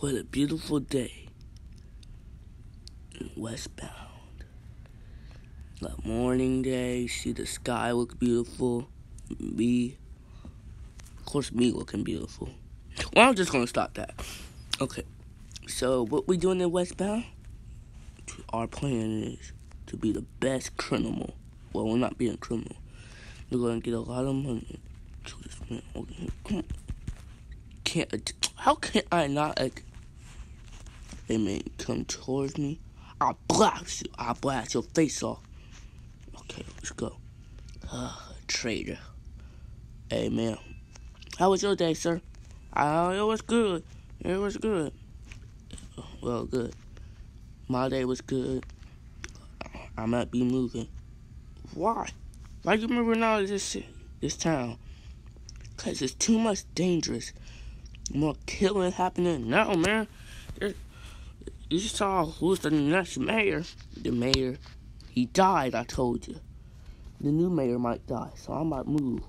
What a beautiful day. Westbound. Like morning day, see the sky look beautiful. Me, of course, me looking beautiful. Well, I'm just gonna stop that. Okay, so what we doing in Westbound? Our plan is to be the best criminal. Well, we're not being criminal. We're gonna get a lot of money. Come on. Can't. How can I not? Like, man, come towards me. I'll blast you. I'll blast your face off. Okay, let's go. Uh, traitor. Man, how was your day, sir? Uh, it was good. It was good. Well, good. My day was good. I might be moving. Why? Why you moving out of this this town? Cause it's too much dangerous. More killing happening now, man. You saw who's the next mayor. The mayor, he died. I told you. The new mayor might die, so I might move.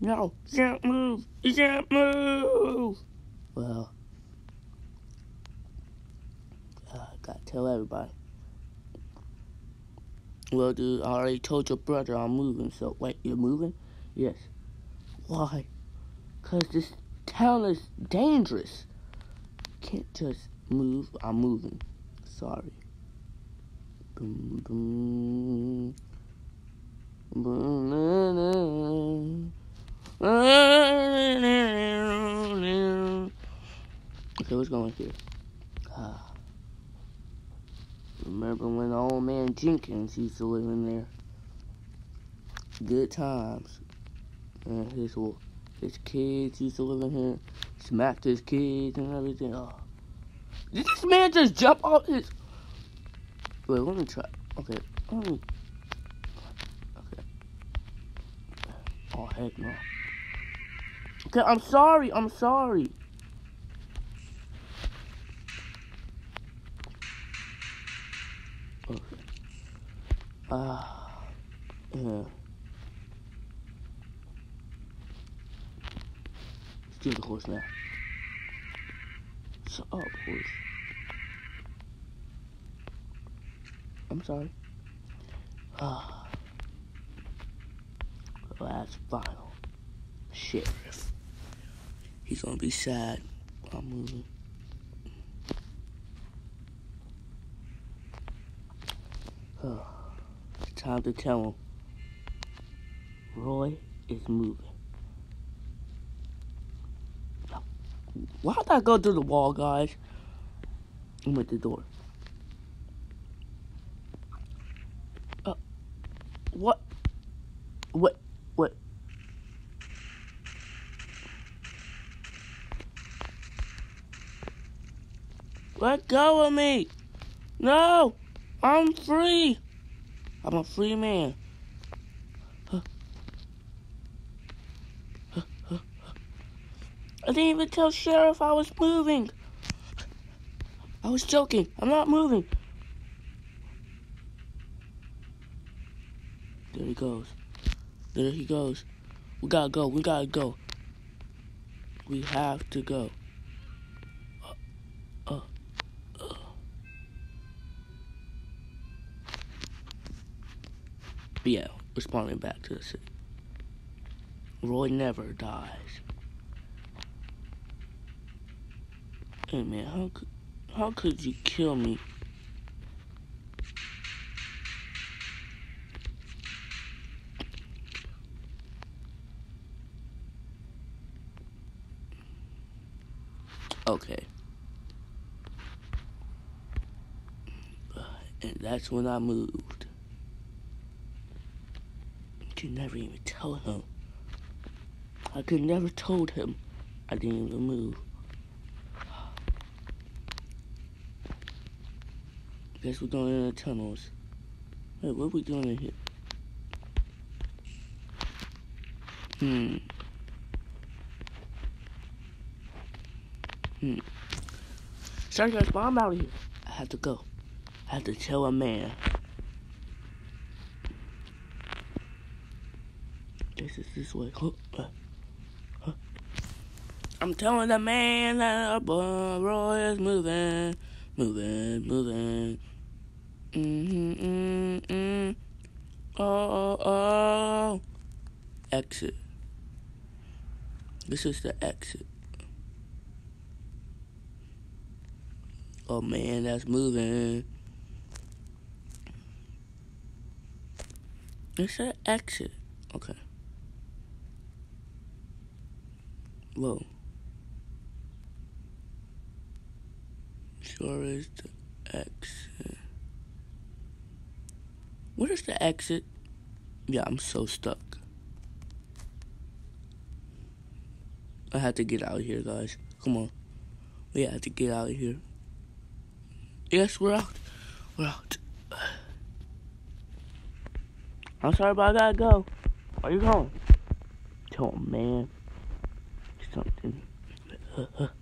No, you can't move. You can't move. Well, uh, I gotta tell everybody. Well, dude, I already told your brother I'm moving, so wait, you're moving? Yes. Why? Because this town is dangerous. You Can't just move. I'm moving. Sorry. Boom, boom. Boom. Okay, what's going here? Ah. Remember when old man Jenkins used to live in there? Good times. And his his kids used to live in here. Smacked his kids and everything. Oh. Did this man just jump off his... Wait, let me try. Okay, let me... Okay. Oh, heck no. Okay, I'm sorry, I'm sorry. Okay. Ah, uh, yeah. Steal the horse now. Shut up, horse. I'm sorry. Ah. Last final. Sheriff. He's gonna be sad I'm moving. It's time to tell him. Roy is moving. Why'd I go through the wall, guys? I'm at the door. Uh, what? What? What? Let go of me! No! I'm free! I'm a free man. I didn't even tell Sheriff I was moving. I was joking. I'm not moving. There he goes. There he goes. We gotta go. We gotta go. We have to go. Uh, uh, uh. Yeah, responding back to the city. Roy never dies. Hey man, how could how could you kill me? Okay. And that's when I moved. I could never even tell him. I could never told him I didn't even move. Guess we're going in the tunnels. Wait, what are we doing in here? Hmm. Hmm. Sorry guys, but I'm out of here. I have to go. I have to tell a man. Guess it's this way. Huh? Uh, huh? I'm telling the man that Roy is moving, moving, moving. Mm-hmm, mm-hmm. Oh, oh, oh. Exit. This is the exit. Oh man, that's moving. It's an exit. Okay. Whoa. Is the exit. What is the exit? Yeah, I'm so stuck. I have to get out of here, guys. Come on. We have to get out of here. Yes, we're out. We're out. I'm sorry, but I gotta go. Where you going? Him, man. Something.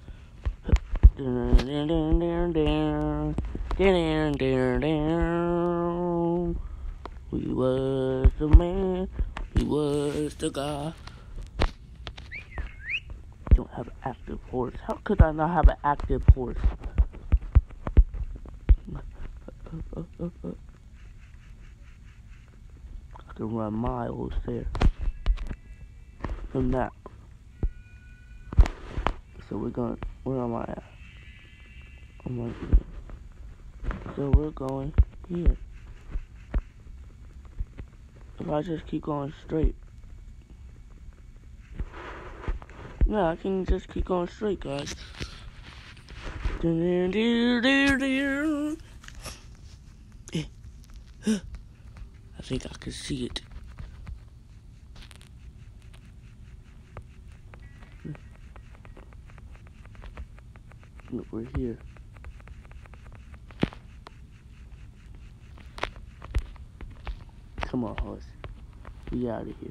We was the man, we was the guy. Don't have an active horse. How could I not have an active horse? I can run miles there. From that. So we're going, where am I at? I'm right here. So we're going here. If I just keep going straight. Yeah, I can just keep going straight, guys. Eh. I think I can see it. Hmm. Look, we're here. Come on, horse. We out of here.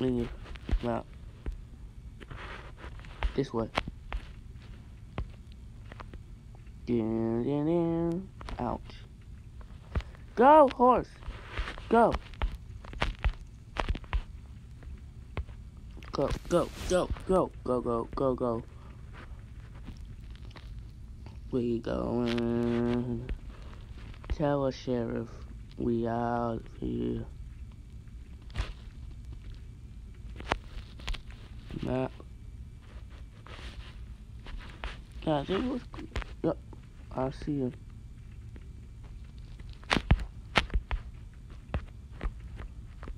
In Now. This way. Dun, dun, dun. Ouch. Go, horse. Go. Go, go, go, go, go, go, go, go. We going. Tell a sheriff we out here. Matt. Yeah, it was. Yep, I see him.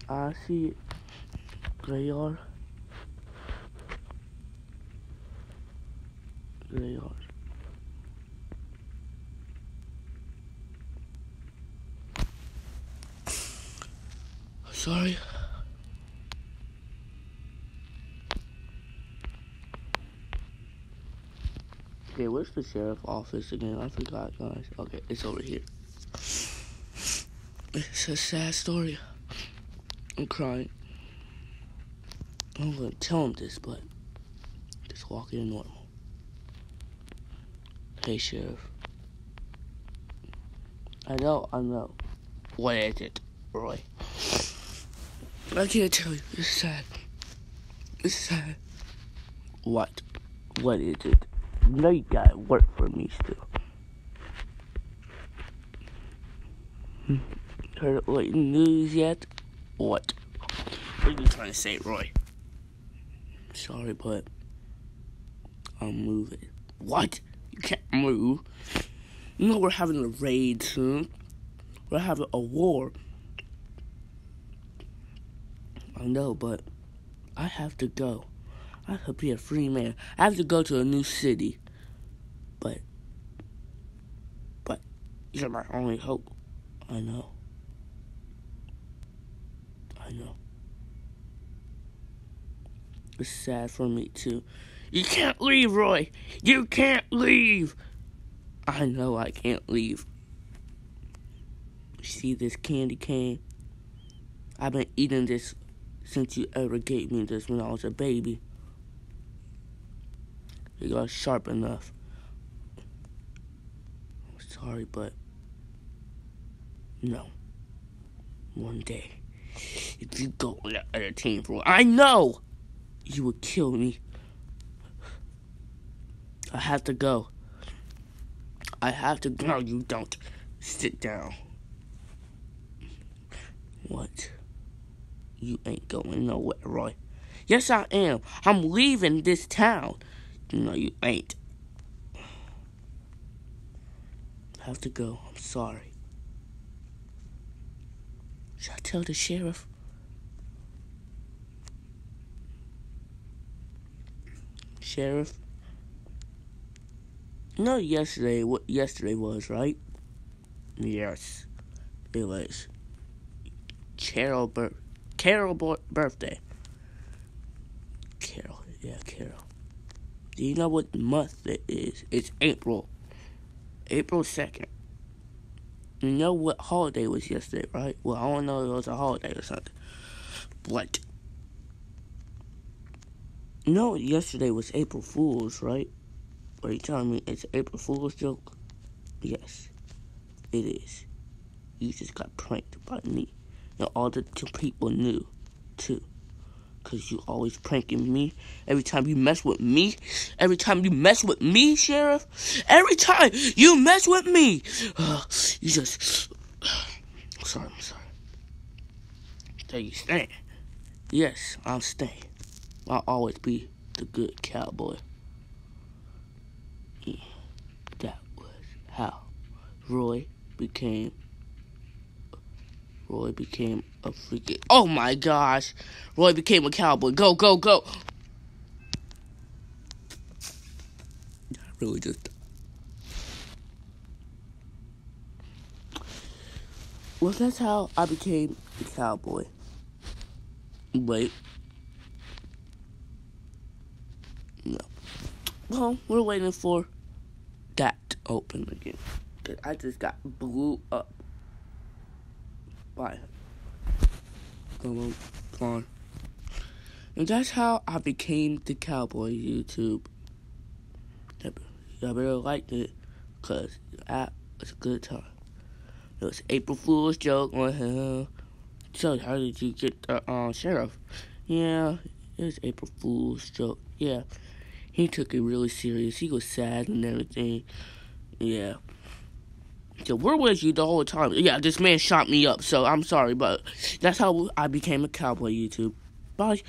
I see it. They are. They are. Sorry. Okay, where's the sheriff office again? I forgot, guys. Okay, it's over here. It's a sad story. I'm crying. I'm gonna tell him this, but just walk in normal. Hey, sheriff. I know, I know. What is it, Roy? I can't tell you. It's sad. It's sad. What? What is it? Know you gotta work for me still. Hmm. Heard what news yet? What? What are you trying to say, Roy? Sorry, but I'm moving. What? You can't move. You know we're having a raid soon. We're having a war. I know, but I have to go. I have to be a free man. I have to go to a new city. But, but you're my only hope. I know. I know. It's sad for me too. You can't leave, Roy. You can't leave. I know I can't leave. See this candy cane? I've been eating this since you ever gave me this when I was a baby. It got sharp enough. I'm sorry, but no. One day, if you go on the other team for I know, you would kill me. I have to go. I have to go. No, you don't. Sit down. What? You ain't going nowhere, Roy. Yes, I am. I'm leaving this town. No, you ain't. I have to go. I'm sorry. Should I tell the sheriff? Sheriff? No, yesterday, what yesterday was, right? Yes, it was Carol, Carol birthday. Carol, yeah, Carol. Do you know what month it is? It's April. April 2nd. You know what holiday was yesterday, right? Well, I don't know if it was a holiday or something. But, no, yesterday was April Fool's, right? Are you telling me it's April Fool's joke? Yes, it is. You just got pranked by me. And all the two people knew, too. Cause you always pranking me. Every time you mess with me, every time you mess with me, Sheriff, every time you mess with me, uh, you just. Uh, sorry, I'm sorry. There you stand. Yes, I'm staying. I'll always be the good cowboy. Yeah, that was how Roy became Roy became a freaking. Oh my gosh! Roy became a cowboy. Go, go, go! I really just. Well, that's how I became a cowboy. Wait. No. Well, we're waiting for that to open again. I just got blew up. Bye. Come on. And that's how I became the cowboy YouTube. Y'all better like it, cause that was a good time. It was April Fool's joke on him. So how did you get the uh, sheriff? Yeah, it was April Fool's joke. Yeah, he took it really serious. He was sad and everything. Yeah. So where was you the whole time? Yeah, this man shot me up, so I'm sorry, but that's how I became a cowboy YouTube. Bye.